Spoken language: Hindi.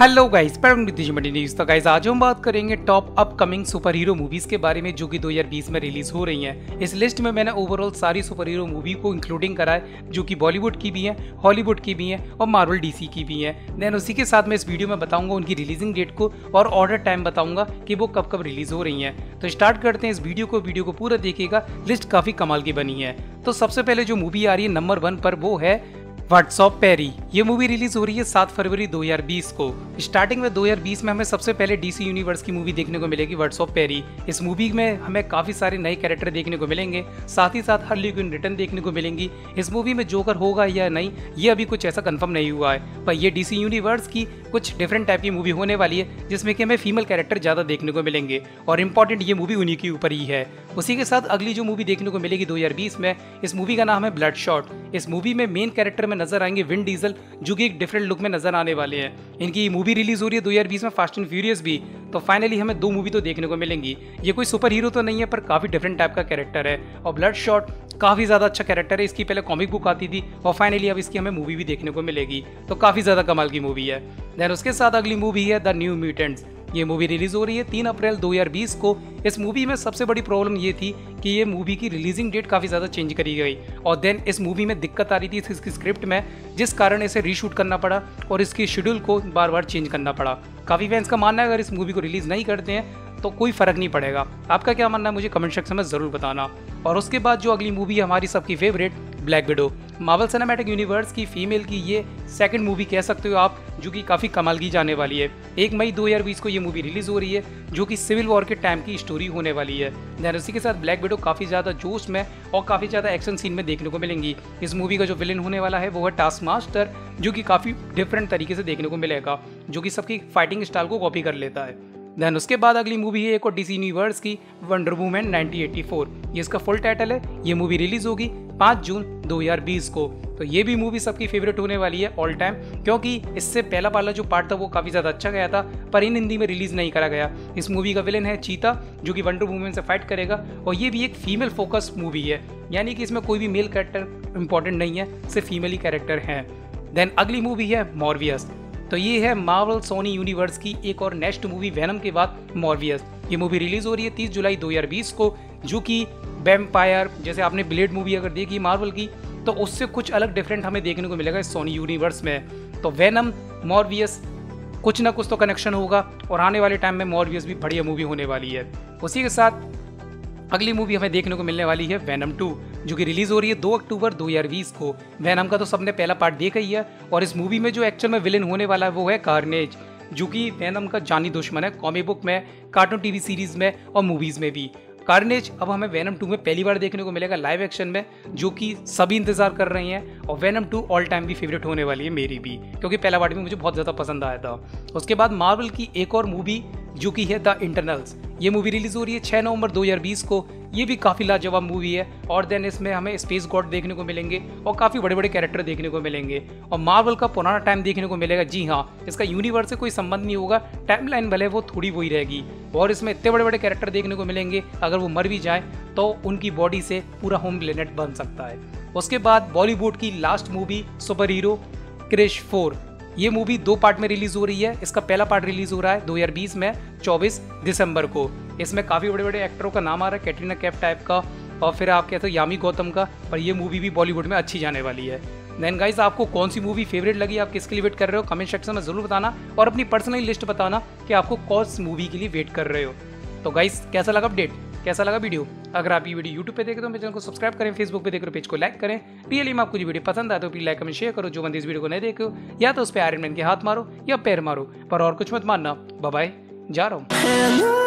हेलो गाइस न्यूज़ तो गाइस आज हम बात करेंगे top upcoming super hero movies के बारे में, जो कि 2020 में रिलीज़ हो रही हैं। इस लिस्ट में मैंने ओवरऑल सारी सुपर हीरो मूवी को इंक्लूडिंग करा है, जो कि बॉलीवुड की भी हैं हॉलीवुड की भी हैं और मार्वल डीसी की भी हैं। देन उसी के साथ मैं इस वीडियो में बताऊँगा उनकी रिलीजिंग डेट को और ऑर्डर टाइम बताऊँगा कि वो कब कब रिलीज़ हो रही हैं। तो स्टार्ट करते हैं इस वीडियो को वीडियो को पूरा देखिएगा लिस्ट काफ़ी कमाल की बनी है। तो सबसे पहले जो मूवी आ रही है नंबर वन पर वो है व्हाट्सऑप पेरी ये मूवी रिलीज़ हो रही है सात फरवरी 2020 को। स्टार्टिंग में 2020 में हमें सबसे पहले डीसी यूनिवर्स की मूवी देखने को मिलेगी वर्ड्स ऑफ़ पेरी इस मूवी में हमें काफ़ी सारे नए कैरेक्टर देखने को मिलेंगे, साथ ही साथ हर क्विन रिटर्न देखने को मिलेंगी। इस मूवी में जोकर होगा या नहीं, ये अभी कुछ ऐसा कंफर्म नहीं हुआ है। पर यह डीसी यूनिवर्स की कुछ डिफरेंट टाइप की मूवी होने वाली है, जिसमें कि हमें फीमेल कैरेक्टर ज़्यादा देखने को मिलेंगे, और इंपॉर्टेंट ये मूवी उन्हीं के ऊपर ही है। उसी के साथ अगली जो मूवी देखने को मिलेगी 2020 में, इस मूवी का नाम है ब्लड शॉट इस मूवी में मेन कैरेक्टर में नज़र आएँगे विन डीजल जो कि एक डिफरेंट लुक में नज़र आने वाले हैं। इनकी मूवी रिलीज़ हो रही है 2020 में फास्ट एंड फ्यूरियस भी। तो फाइनली हमें दो मूवी तो देखने को मिलेंगी। ये कोई सुपर हीरो तो नहीं है, पर काफ़ी डिफरेंट टाइप का कैरेक्टर है। और ब्लड शॉट काफ़ी ज़्यादा अच्छा कैरेक्टर है। इसकी पहले कॉमिक बुक आती थी, और फाइनली अब इसकी हमें मूवी भी देखने को मिलेगी। तो काफ़ी ज़्यादा कमाल की मूवी है। देन उसके साथ अगली मूवी है द न्यू म्यूटेंट्स ये मूवी रिलीज़ हो रही है तीन अप्रैल 2020 को। इस मूवी में सबसे बड़ी प्रॉब्लम ये थी कि ये मूवी की रिलीजिंग डेट काफ़ी ज़्यादा चेंज करी गई। और देन इस मूवी में दिक्कत आ रही थी इसकी स्क्रिप्ट में, जिस कारण इसे रीशूट करना पड़ा और इसकी शेड्यूल को बार बार चेंज करना पड़ा। काफ़ी फैंस का मानना है, अगर इस मूवी को रिलीज़ नहीं करते हैं तो कोई फ़र्क नहीं पड़ेगा। आपका क्या मानना है, मुझे कमेंट सेक्शन में ज़रूर बताना। और उसके बाद जो अगली मूवी है हमारी सबकी favourite Black Widow Marvel Cinematic Universe की फीमेल की ये सेकंड मूवी कह सकते हो आप, जो कि काफ़ी कमाल की जाने वाली है। एक मई 2020 को ये मूवी रिलीज़ हो रही है, जो कि सिविल वॉर के टाइम की स्टोरी होने वाली है। दैन के साथ ब्लैक विडो काफ़ी ज़्यादा जोश में और काफ़ी ज़्यादा एक्शन सीन में देखने को मिलेंगी। इस मूवी का जो विलन होने वाला है, वो है टास्क मास्टर जो कि काफ़ी डिफरेंट तरीके से देखने को मिलेगा, जो कि सबकी फाइटिंग स्टाइल को कॉपी कर लेता है। देन उसके बाद अगली मूवी है एक और डीसी यूनिवर्स की वंडर वुमेन 1984 ये इसका फुल टाइटल है, ये मूवी रिलीज़ होगी 5 जून 2020 को। तो ये भी मूवी सबकी फेवरेट होने वाली है ऑल टाइम क्योंकि इससे पहला वाला जो पार्ट था वो काफ़ी ज़्यादा अच्छा गया था, पर इन हिंदी में रिलीज़ नहीं करा गया। इस मूवी का विलन है चीता, जो कि वंडर वूमेन से फाइट करेगा, और ये भी एक फीमेल फोकस मूवी है। यानी कि इसमें कोई भी मेल कैरेक्टर इंपॉर्टेंट नहीं है, सिर्फ़ फीमेल ही कैरेक्टर हैं। देन अगली मूवी है मॉर्वियस तो ये है मार्वल सोनी यूनिवर्स की एक और नेक्स्ट मूवी वेनम के बाद मॉर्वियस ये मूवी रिलीज़ हो रही है 30 जुलाई 2020 को, जो कि वेम्पायर जैसे आपने ब्लेड मूवी अगर देखी मार्वल की तो उससे कुछ अलग डिफरेंट हमें देखने को मिलेगा इस सोनी यूनिवर्स में। तो वेनम मॉर्वियस कुछ ना कुछ तो कनेक्शन होगा, और आने वाले टाइम में मॉर्वियस भी बढ़िया मूवी होने वाली है। उसी के साथ अगली मूवी हमें देखने को मिलने वाली है वैनम टू जो कि रिलीज़ हो रही है दो अक्टूबर 2020 को। वैनम का तो सबने पहला पार्ट देखा ही है और इस मूवी में जो एक्चुअल में विलेन होने वाला है वो है कार्नेज जो कि वैनम का जानी दुश्मन है कॉमिक बुक में कार्टून टीवी सीरीज़ में और मूवीज़ में भी। कार्नेज अब हमें वैनम टू में पहली बार देखने को मिलेगा लाइव एक्शन में, जो कि सभी इंतज़ार कर रहे हैं और वैनम टू ऑल टाइम भी फेवरेट होने वाली है मेरी भी, क्योंकि पहला पार्ट भी मुझे बहुत ज़्यादा पसंद आया था। उसके बाद मार्वल की एक और मूवी जो कि है द इंटरनल्स ये मूवी रिलीज़ हो रही है छह नवंबर 2020 को। ये भी काफ़ी लाजवाब मूवी है। और देन इसमें हमें स्पेस गॉड देखने को मिलेंगे और काफ़ी बड़े बड़े कैरेक्टर देखने को मिलेंगे। और मार्वल का पुराना टाइम देखने को मिलेगा। जी हाँ इसका यूनिवर्स से कोई संबंध नहीं होगा। टाइम लाइन भले वो थोड़ी वही रहेगी। और इसमें इतने बड़े बड़े कैरेक्टर देखने को मिलेंगे। अगर वो मर भी जाए तो उनकी बॉडी से पूरा होम प्लेनेट बन सकता है। उसके बाद बॉलीवुड की last movie superhero Krrish four ये मूवी दो पार्ट में रिलीज़ हो रही है। इसका पहला पार्ट रिलीज़ हो रहा है 2020 में 24 दिसंबर को। इसमें काफ़ी बड़े बड़े एक्टरों का नाम आ रहा है कैटरीना कैफ टाइप का, और फिर आप कहते हो यामी गौतम का, पर ये मूवी भी बॉलीवुड में अच्छी जाने वाली है। देन गाइज़ आपको कौन सी मूवी फेवरेट लगी? आप किसके लिए वेट कर रहे हो? कमेंट सेक्शन में ज़रूर बताना, और अपनी पर्सनल लिस्ट बताना कि आपको कौन सी मूवी के लिए वेट कर रहे हो। तो गाइज़ कैसा लगा अपडेट कैसा लगा वीडियो? अगर आप ये वीडियो यूट्यूब पे देख रहे हो मेरे चैनल को सब्सक्राइब करें फेसबुक पे देख रहे हो, पेज को लाइक करें। रियली में आपको जो वीडियो पसंद आता तो प्लीज़ लाइक कमेंट शेयर करो। जो बंदी इस वीडियो को नहीं देखो या तो उस पर आयरन मैन के हाथ मारो या पैर मारो, पर और कुछ मत मानना। बाय जा रहा हूँ।